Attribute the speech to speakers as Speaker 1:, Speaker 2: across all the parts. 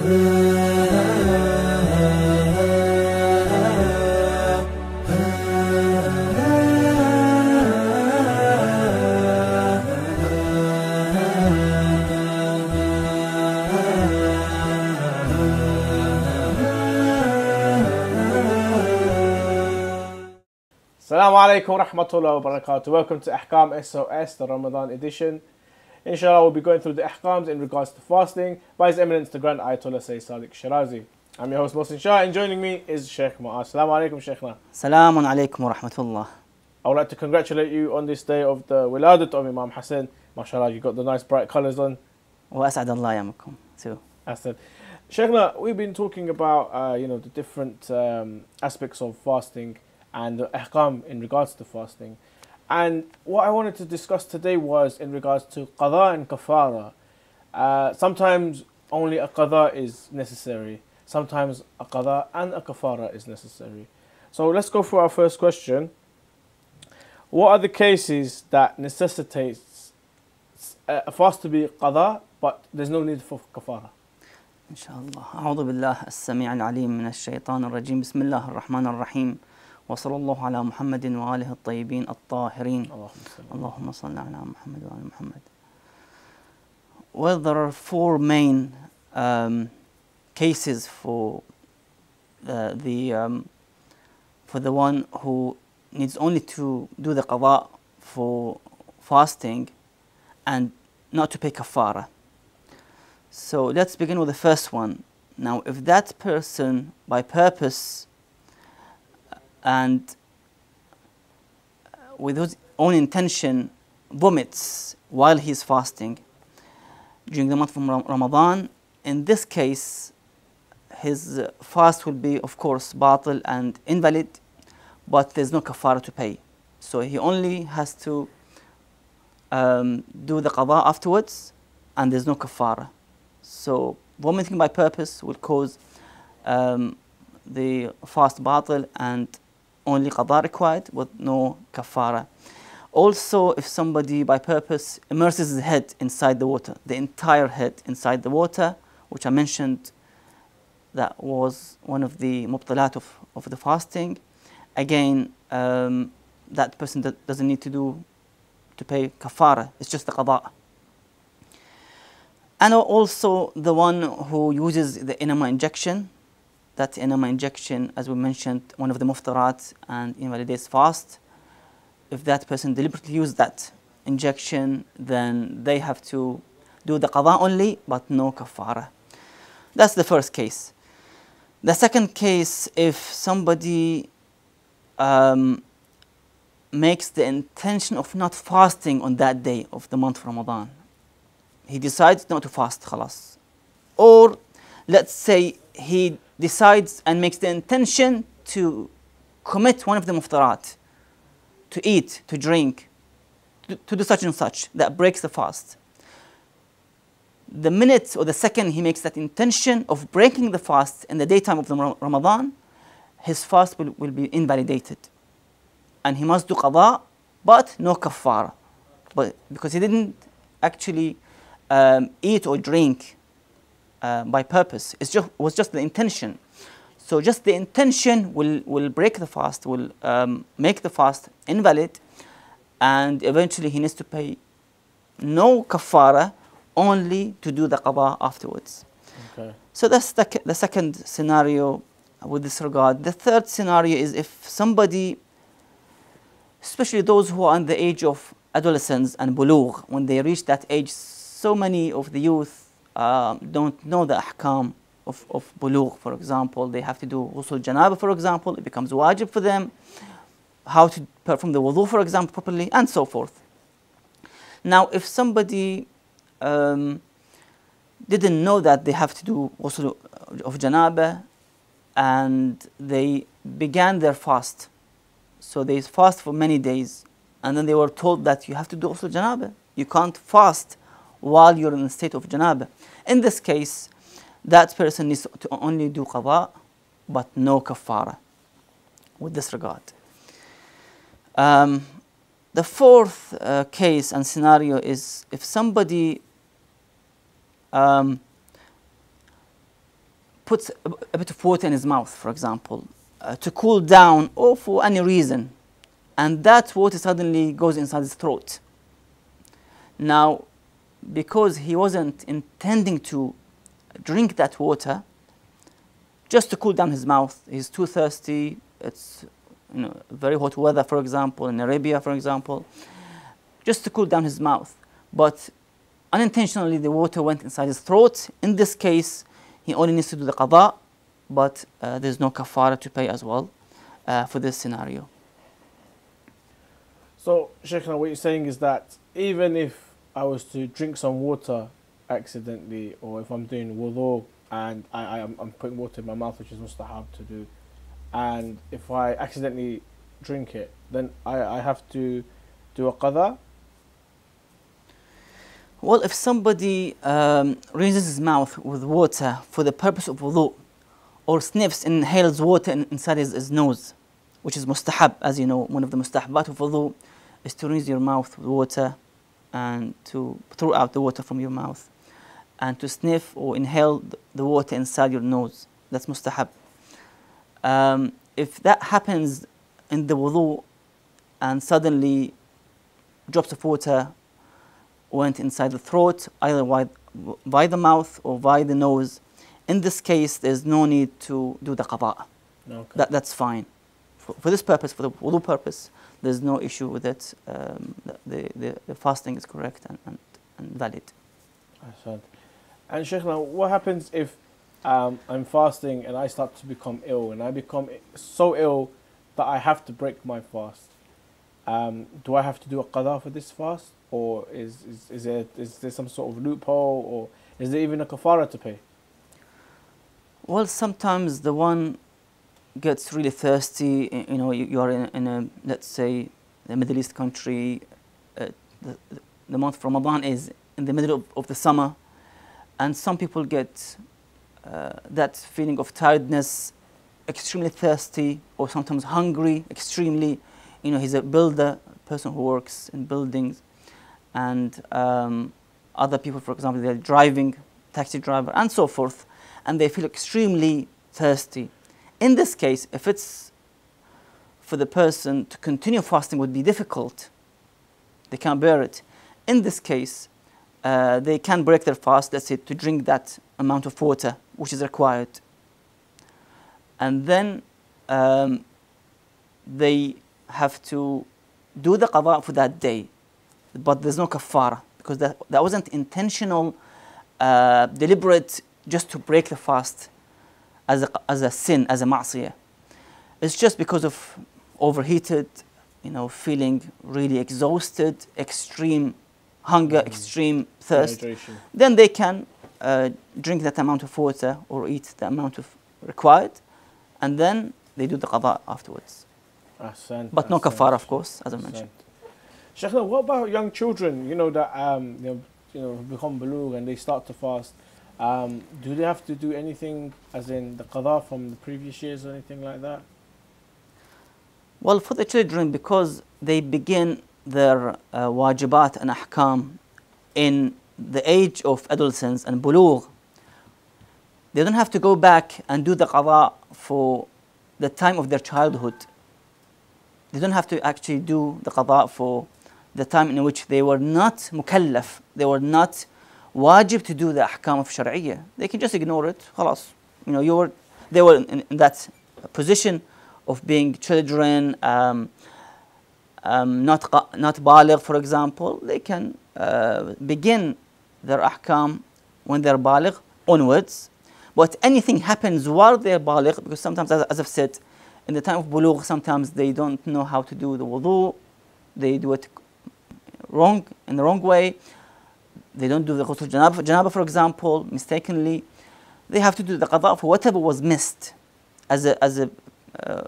Speaker 1: Assalamu alaikum wa rahmatullahi wa barakatuh. Welcome to Ahkam SOS, the Ramadan edition. Inshallah, we'll be going through the Ahkams in regards to fasting by His Eminence the Grand Ayatollah Sayyid Sadiq Shirazi. I'm your host Mohsin Shah and joining me is Sheikh Ma'as. Assalamu alaikum, Sheikhna.
Speaker 2: Salamun alaikum wa rahmatullah.
Speaker 1: I would like to congratulate you on this day of the Wiladat of Imam Hassan. MashaAllah, you got the nice bright colours on.
Speaker 2: وأسعد الله يومكم too.
Speaker 1: Hassan. Sheikhna, we've been talking about uh, you know the different um, aspects of fasting and the ahkam in regards to fasting. And what I wanted to discuss today was in regards to qada and kafara. Uh, sometimes only a qada is necessary. Sometimes a qada and a kafara is necessary. So let's go for our first question. What are the cases that necessitates uh, a fast to be qada, but there's no need for kafara?
Speaker 2: إن شاء الله أعوذ بالله السميع العليم من الشيطان الرجيم بسم الله الرحمن الرحيم وصلى الله على محمد وآله الطيبين الطاهرين اللهم صل على محمد وآل محمد Well, there are four main um, cases for uh, the um, for the one who needs only to do the qada for fasting and not to pay kafara. So let's begin with the first one. Now, if that person by purpose and with his own intention vomits while he's fasting during the month of Ramadan, in this case, his uh, fast will be, of course, batil and invalid, but there's no kafara to pay. So he only has to um, do the qada afterwards, and there's no kafara. So vomiting by purpose will cause um, the fast batil and only qada required with no kafara. Also, if somebody by purpose immerses his head inside the water, the entire head inside the water, which I mentioned, that was one of the mubtalat of, of the fasting. Again, um, that person that doesn't need to do to pay kafara. It's just the qada. And also the one who uses the enema injection. That enema injection, as we mentioned, one of the muftarat and invalidates fast. If that person deliberately used that injection, then they have to do the qada only, but no kafara. That's the first case. The second case, if somebody um, makes the intention of not fasting on that day of the month of Ramadan, he decides not to fast, khalas. Or let's say he decides and makes the intention to commit one of the muftarat, to eat, to drink, to, to do such and such, that breaks the fast. The minute or the second he makes that intention of breaking the fast in the daytime of the Ramadan, his fast will, will be invalidated. And he must do qada, but no kafara. But because he didn't actually um, eat or drink uh, by purpose. It just, was just the intention. So just the intention will, will break the fast, will um, make the fast invalid, and eventually he needs to pay no kafara, only to do the qada afterwards.
Speaker 1: Okay.
Speaker 2: So that's the, the second scenario with this regard. The third scenario is if somebody, especially those who are in the age of adolescence and bulugh, when they reach that age, so many of the youth um, don't know the ahkam of, of bulugh, for example. They have to do ghusl janaba, for example. It becomes wajib for them. How to perform the wudu, for example, properly, and so forth. Now, if somebody um, didn't know that they have to do ghusl of janaba and they began their fast, so they fast for many days, and then they were told that you have to do ghusl janaba. You can't fast while you're in a state of janaba. In this case, that person needs to only do qada, but no kafara with this regard. Um, the fourth uh, case and scenario is if somebody um, puts a, a bit of water in his mouth, for example, uh, to cool down or for any reason, and that water suddenly goes inside his throat. Now, because he wasn't intending to drink that water, just to cool down his mouth, he's too thirsty. It's you know very hot weather, for example, in Arabia, for example, just to cool down his mouth. But unintentionally, the water went inside his throat. In this case, he only needs to do the qada, but uh, there's no kafara to pay as well uh, for this scenario.
Speaker 1: So, Sheikhna, what you're saying is that even if I was to drink some water accidentally, or if I'm doing wudu and I, I am I'm putting water in my mouth, which is mustahab to do, and if I accidentally drink it, then I, I have to do a qada.
Speaker 2: Well, if somebody um, rinses his mouth with water for the purpose of wudu, or sniffs, and inhales water inside his, his nose, which is mustahab, as you know, one of the mustahabat of wudu is to rinse your mouth with water and to throw out the water from your mouth and to sniff or inhale the water inside your nose. That's mustahab. Um, if that happens in the wudu and suddenly drops of water went inside the throat, either by, by the mouth or by the nose, in this case, there's no need to do the qada.
Speaker 1: Okay.
Speaker 2: That, that's fine. For, for this purpose, for the wudu purpose, there's no issue with it. Um, the, the, the fasting is correct and, and, and valid.
Speaker 1: Ahsan. And Sheikhna, what happens if um, I'm fasting and I start to become ill and I become so ill that I have to break my fast? Um, do I have to do a qada for this fast, or is is is there is there some sort of loophole, or is there even a kafara to pay?
Speaker 2: Well, sometimes the one gets really thirsty. You know, you, you are in, in a let's say a Middle East country. Uh, the, the month of Ramadan is in the middle of, of the summer, and some people get uh, that feeling of tiredness, extremely thirsty, or sometimes hungry, extremely. You know, he's a builder, a person who works in buildings, and um, other people, for example, they're driving, taxi driver, and so forth and they feel extremely thirsty. In this case, if it's for the person to continue fasting would be difficult, they can't bear it. In this case, uh, they can break their fast, let's say, to drink that amount of water which is required. And then um, they have to do the qada for that day, but there's no kafara because that, that wasn't intentional, uh, deliberate just to break the fast as a, as a sin, as a ma'siyah. It's just because of overheated, you know, feeling really exhausted, extreme hunger,
Speaker 1: Mhm.
Speaker 2: extreme thirst.
Speaker 1: Hydration.
Speaker 2: Then they can uh, drink that amount of water or eat the amount of required, and then they do the qada afterwards.
Speaker 1: Ahsan,
Speaker 2: But no kafara, of course, as I mentioned.
Speaker 1: Sheikhna, what about young children? You know that um, you know, you know become balugh and they start to fast. Um, do they have to do anything, as in the qada from the previous years or anything like that?
Speaker 2: Well, for the children, because they begin their uh, wajibat and ahkam in the age of adolescence and bulugh, they don't have to go back and do the qada for the time of their childhood. They don't have to actually do the qada for the time in which they were not mukallaf, they were not wajib to do the ahkam of shari'iyah. They can just ignore it. خلاص. You know, you were, they were in, in that position of being children, um, um, not qa- not baligh, for example. They can uh, begin their ahkam when they're baligh onwards. But anything happens while they're baligh, because sometimes, as, as I've said, in the time of bulugh, sometimes they don't know how to do the wudu, they do it wrong, in the wrong way. They don't do the ghusl janaba, janaba, for example, mistakenly. They have to do the qada for whatever was missed as a, as a uh,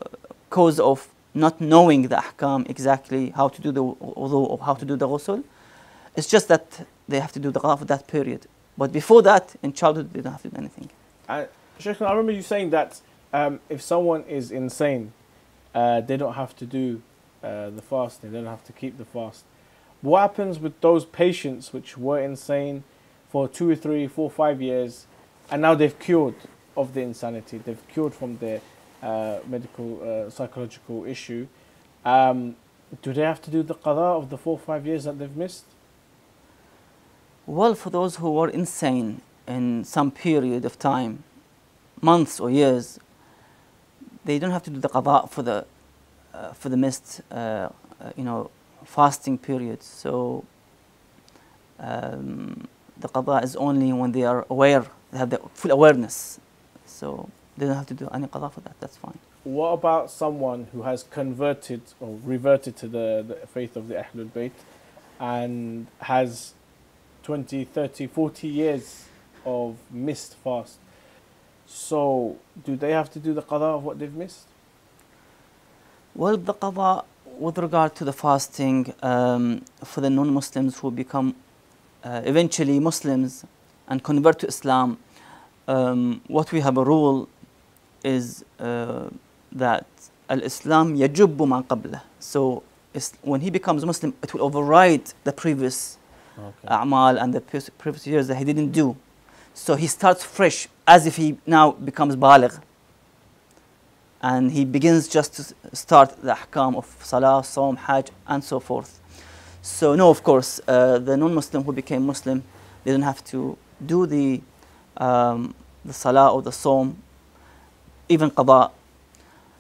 Speaker 2: cause of not knowing the ahkam exactly how to do the wudu or how to do the ghusl. It's just that they have to do the qada for that period. But before that, in childhood, they don't have to do anything.
Speaker 1: And Sheikhna, I remember you saying that um, if someone is insane, uh, they don't have to do uh, the fasting. They don't have to keep the fast. What happens with those patients which were insane for two or three, four, five years, and now they've cured? of the insanity. They've cured from their uh, medical, uh, psychological issue. Um, do they have to do the qada of the four or five years that they've missed?
Speaker 2: Well, for those who were insane in some period of time, months or years, they don't have to do the qada for the uh, for the missed, uh, uh, you know, fasting period. So um, the qada is only when they are aware, they have the full awareness. So they don't have to do any qada for that. That's fine.
Speaker 1: What about someone who has converted or reverted to the, the faith of the Ahlul Bayt and has 20, 30, 40 years of missed fast? So, do they have to do the qada of what they've missed?
Speaker 2: Well, the qada with regard to the fasting um, for the non-Muslims who become uh, eventually Muslims and convert to Islam, um, what we have a rule is uh, that al-Islam yajubbu ma qabla. So when he becomes Muslim, it will override the previous okay. a'mal and the previous years that he didn't do. So he starts fresh as if he now becomes baligh. And he begins just to start the ahkam of salah, saum, hajj, and so forth. So no, of course, uh, the non-Muslim who became Muslim, they don't have to do the um, the salah or the saum, even qada.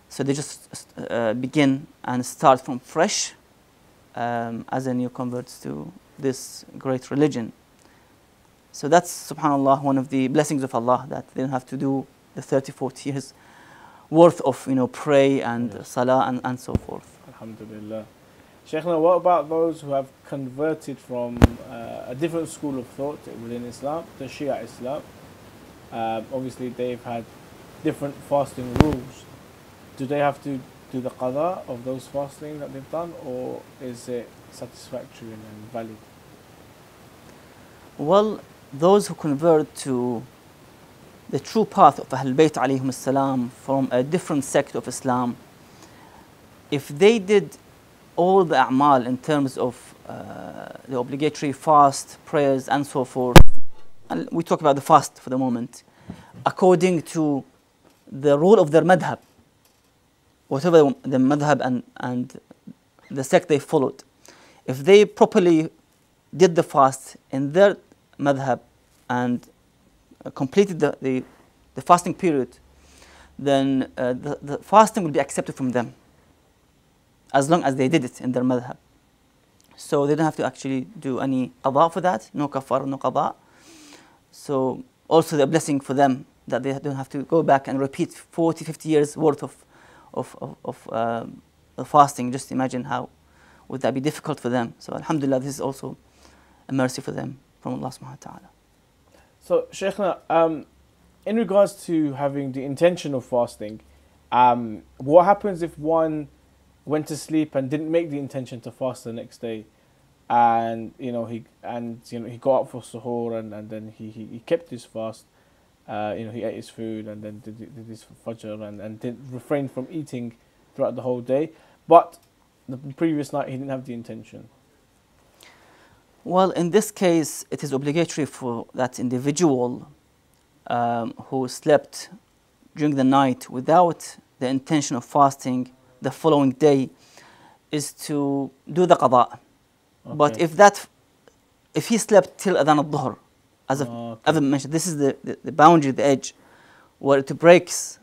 Speaker 2: So they just uh, begin and start from fresh um, as a new converts to this great religion. So that's, subhanAllah, one of the blessings of Allah that they don't have to do the 30, 40 years worth of, you know, pray and yes. salah and, and so forth.
Speaker 1: Alhamdulillah. Shaykhna, what about those who have converted from uh, a different school of thought within Islam, the Shia Islam? Um, obviously, they've had different fasting rules. Do they have to do the qada of those fasting that they've done, or is it satisfactory and valid?
Speaker 2: Well, those who convert to the true path of Ahl Bayt from a different sect of Islam, if they did all the a'mal in terms of uh, the obligatory fast, prayers, and so forth, and we talk about the fast for the moment, according to the rule of their madhab, whatever the madhab and, and the sect they followed, if they properly did the fast in their madhab and completed the, the, the, fasting period, then uh, the, the fasting will be accepted from them as long as they did it in their madhab. So they don't have to actually do any qada for that, no kafar, no qada. So also the blessing for them that they don't have to go back and repeat 40, 50 years worth of, of, of, of um, fasting. Just imagine how would that be difficult for them. So alhamdulillah, this is also a mercy for them from Allah subhanahu wa ta'ala.
Speaker 1: So Shaykhna, um, in regards to having the intention of fasting, um, what happens if one went to sleep and didn't make the intention to fast the next day? and you know he and you know he got up for suhoor and, and then he, he, he kept his fast uh, you know he ate his food and then did, did his fajr and, and did refrain from eating throughout the whole day but the previous night he didn't have the intention
Speaker 2: well in this case it is obligatory for that individual um, who slept during the night without the intention of fasting the following day is to do the qada Okay. But if that, if he slept till Adhan al-Dhuhr, as oh, okay. I've mentioned, this is the, the, the, boundary, the edge, where it breaks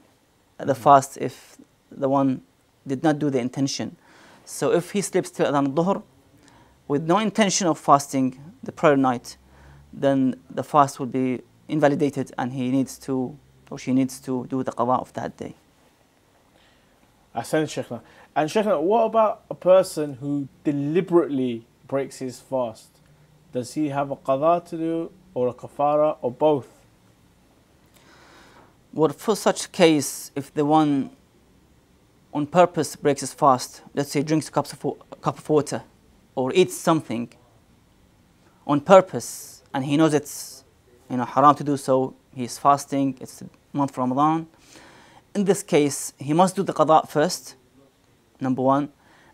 Speaker 2: the hmm. fast if the one did not do the intention. So if he sleeps till Adhan al-Dhuhr, with no intention of fasting the prior night, then the fast will be invalidated and he needs to, or she needs to do the qada of that day.
Speaker 1: Ahsan Shaykhna. And Shaykhna, what about a person who deliberately breaks his fast, does he have a qada to do or a kafara or both?
Speaker 2: Well, for such case, if the one on purpose breaks his fast, let's say drinks a cup of, a cup of water or eats something on purpose and he knows it's you know haram to do so, he's fasting, it's the month of Ramadan. In this case, he must do the qada first, number one.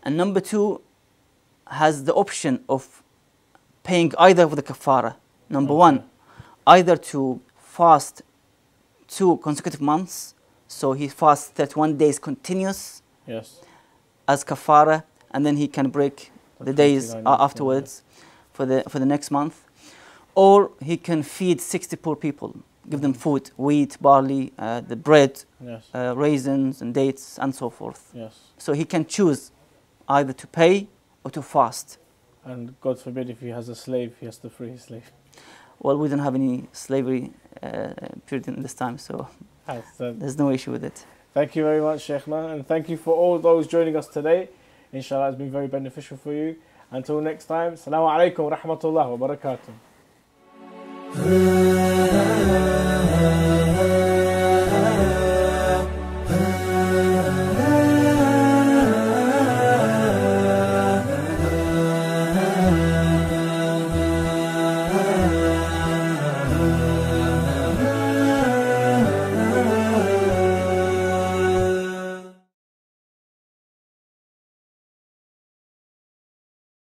Speaker 2: And number two, has the option of paying either of the kafara. Number okay. one, either to fast two consecutive months, so he fasts 31 days continuous
Speaker 1: Yes.
Speaker 2: as kafara, and then he can break the days
Speaker 1: 29
Speaker 2: afterwards for the for the next month, or he can feed 60 poor people, give them food, wheat, barley, uh, the bread,
Speaker 1: Yes.
Speaker 2: uh, raisins, and dates, and so forth.
Speaker 1: Yes.
Speaker 2: So he can choose either to pay or to fast.
Speaker 1: And God forbid if he has a slave, he has to free his slave.
Speaker 2: Well, we don't have any slavery uh, period in this time, so
Speaker 1: uh,
Speaker 2: there's no issue with it.
Speaker 1: Thank you very much, Sheikhna, and thank you for all those joining us today. Inshallah, it's been very beneficial for you. Until next time, Assalamu alaikum wa rahmatullah wa barakatuh.